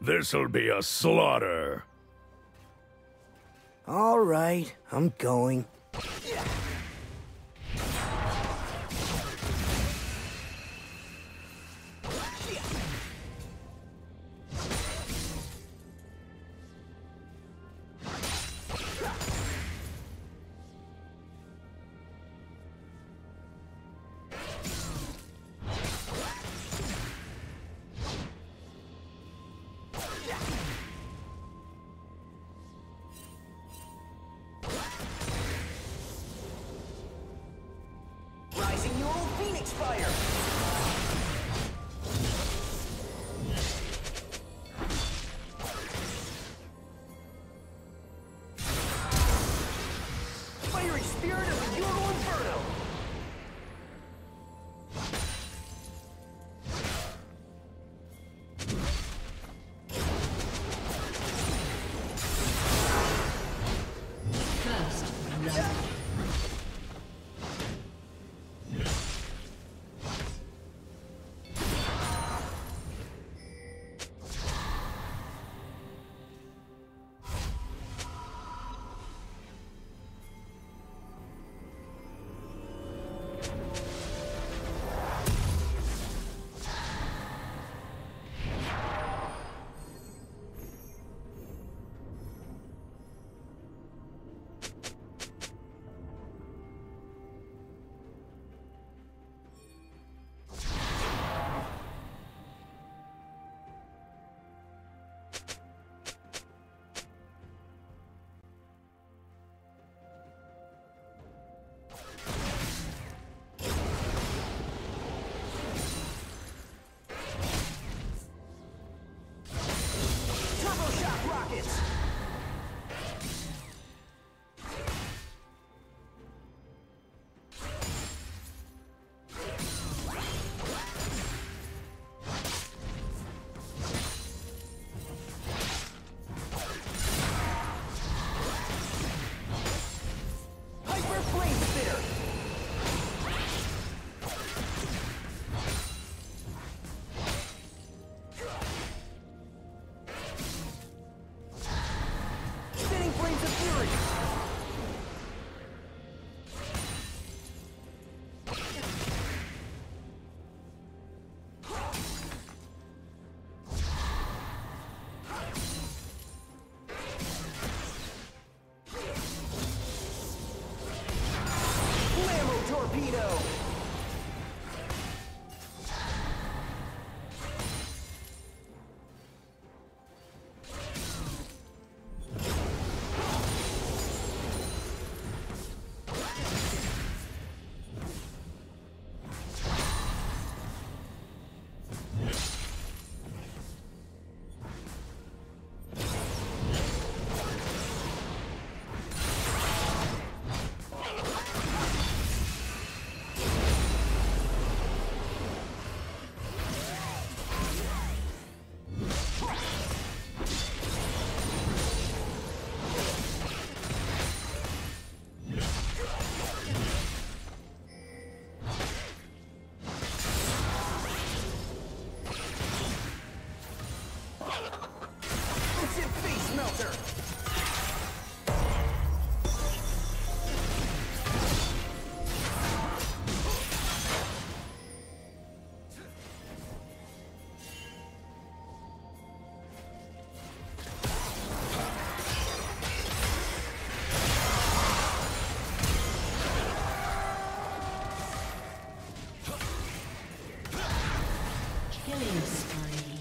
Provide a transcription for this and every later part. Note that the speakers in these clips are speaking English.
This'll be a slaughter. All right, I'm going. Killing spree.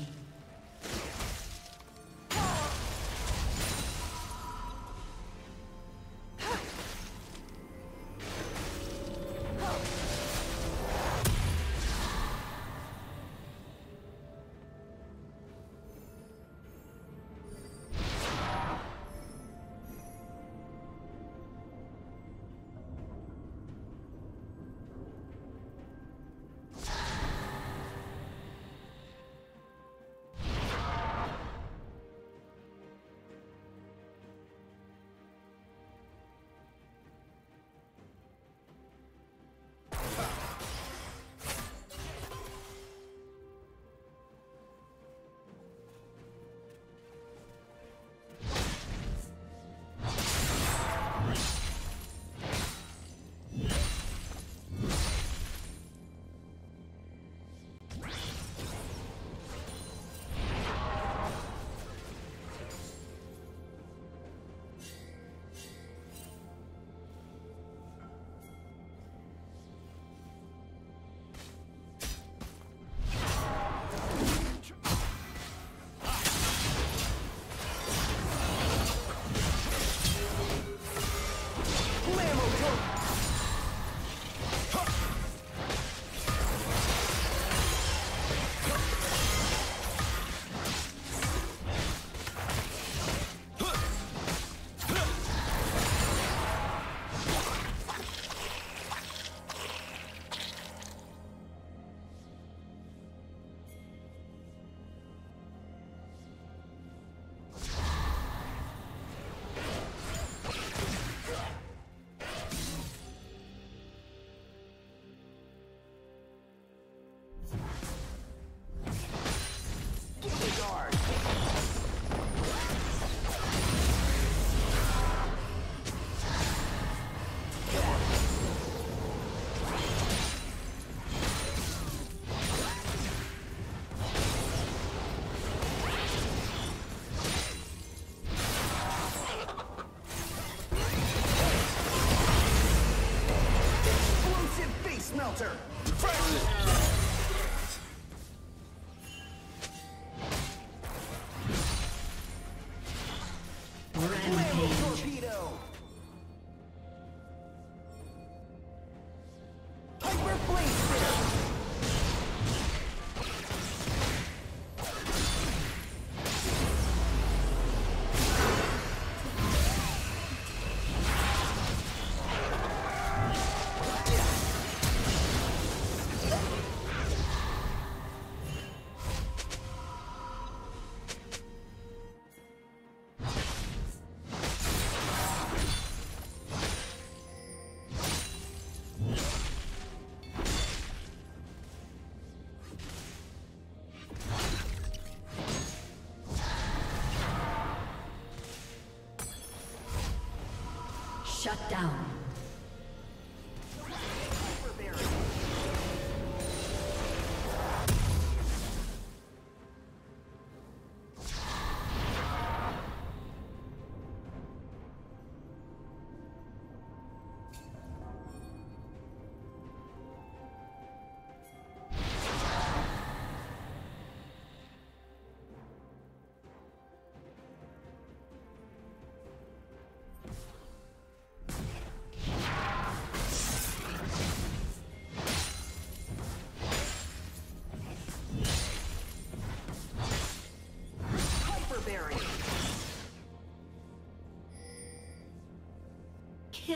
Shut down.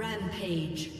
Rampage.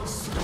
Unstoppable.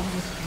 Inhibitor